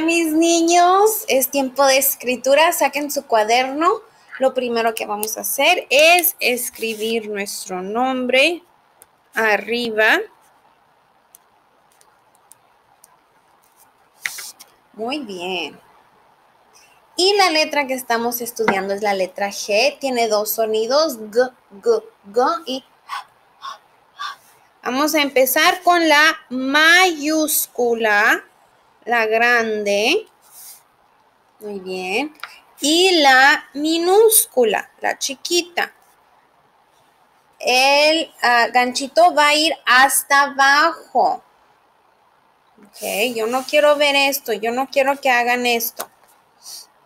mis niños, es tiempo de escritura. Saquen su cuaderno. Lo primero que vamos a hacer es escribir nuestro nombre arriba. Muy bien. Y la letra que estamos estudiando es la letra G. Tiene dos sonidos, G, G, G y Vamos a empezar con la mayúscula, la grande. Muy bien. Y la minúscula, la chiquita. El ah, ganchito va a ir hasta abajo. Ok, yo no quiero ver esto, yo no quiero que hagan esto.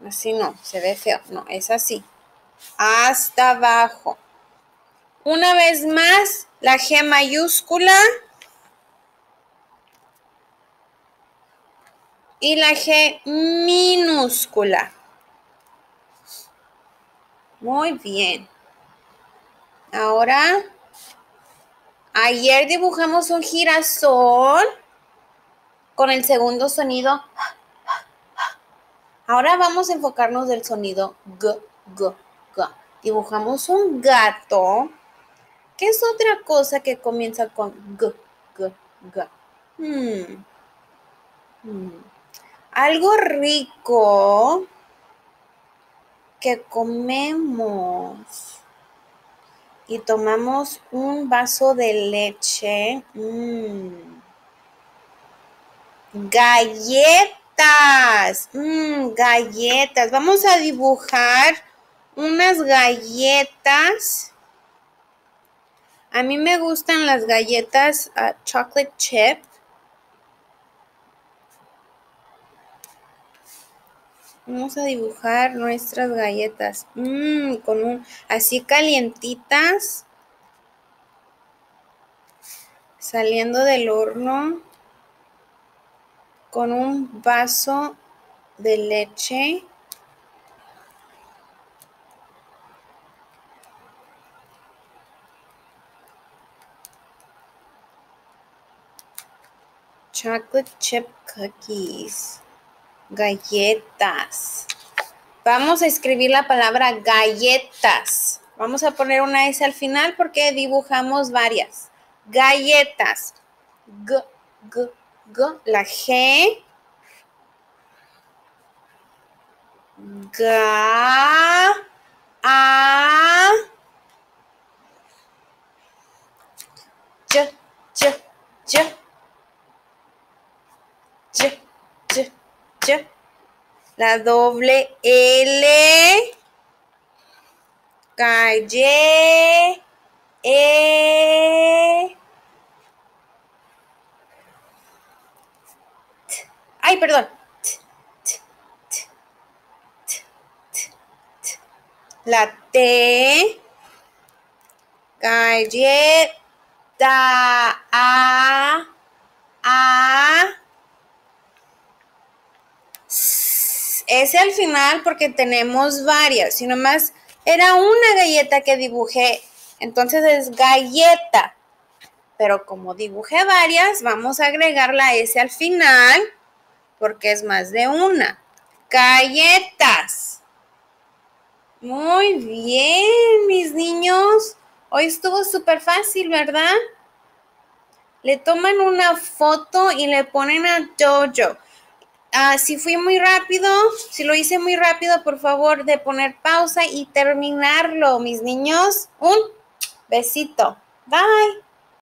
Así no, se ve feo. No, es así. Hasta abajo. Una vez más, la G mayúscula y la G minúscula. Muy bien. Ahora, ayer dibujamos un girasol con el segundo sonido. Ahora vamos a enfocarnos del sonido G, G, G. Dibujamos un gato ¿Qué es otra cosa que comienza con g, g, g? Hmm. Hmm. Algo rico que comemos y tomamos un vaso de leche. Hmm. Galletas. galletas. Vamos a dibujar unas galletas a mí me gustan las galletas ah, chocolate chip. Vamos a dibujar nuestras galletas. Mmm, con un así calientitas. Saliendo del horno. Con un vaso de leche. chocolate chip cookies. Galletas. Vamos a escribir la palabra galletas. Vamos a poner una S al final porque dibujamos varias. Galletas. G, G, G. La G. Ga. A. J, J, La doble L. Calle. E. Ay, perdón. La T. Calle. Ta. A. A. ese al final porque tenemos varias, y nomás era una galleta que dibujé, entonces es galleta. Pero como dibujé varias, vamos a agregar la S al final porque es más de una. Galletas. Muy bien, mis niños. Hoy estuvo súper fácil, ¿verdad? Le toman una foto y le ponen a Jojo. Ah, si fui muy rápido, si lo hice muy rápido, por favor de poner pausa y terminarlo, mis niños. Un besito. Bye.